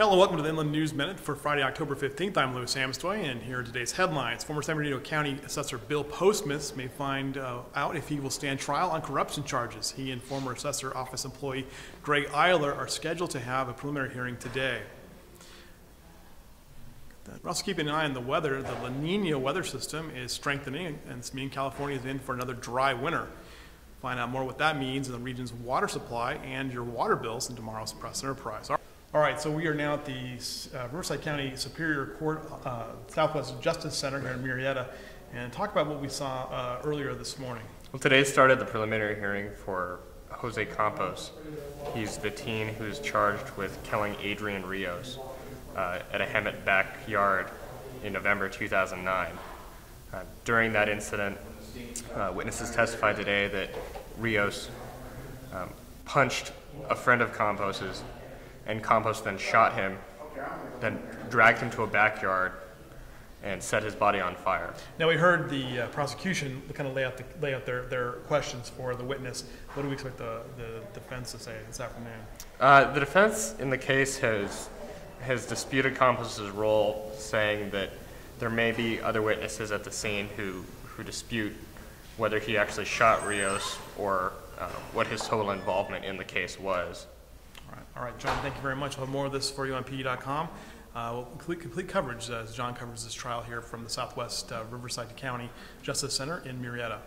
Hello, welcome to the Inland News Minute for Friday, October 15th. I'm Louis Amstoy, and here are today's headlines. Former San Bernardino County Assessor Bill Postmus may find uh, out if he will stand trial on corruption charges. He and former Assessor Office employee Greg Eiler are scheduled to have a preliminary hearing today. We're also keeping an eye on the weather. The La Nina weather system is strengthening, and it's meaning California is in for another dry winter. Find out more what that means in the region's water supply and your water bills in tomorrow's Press Enterprise. All right, so we are now at the uh, Riverside County Superior Court uh, Southwest Justice Center here in Murrieta and talk about what we saw uh, earlier this morning. Well, today started the preliminary hearing for Jose Campos. He's the teen who's charged with killing Adrian Rios uh, at a Hemet backyard in November 2009. Uh, during that incident, uh, witnesses testified today that Rios um, punched a friend of Campos's, and Campos then shot him, then dragged him to a backyard and set his body on fire. Now, we heard the uh, prosecution kind of lay out, the, lay out their, their questions for the witness. What do we expect the, the defense to say this afternoon? Uh, the defense in the case has has disputed Campos's role, saying that there may be other witnesses at the scene who, who dispute whether he actually shot Rios or uh, what his total involvement in the case was. All right, John, thank you very much. We'll have more of this for you on PE.com. Uh, we'll complete, complete coverage as John covers this trial here from the Southwest uh, Riverside County Justice Center in Murrieta.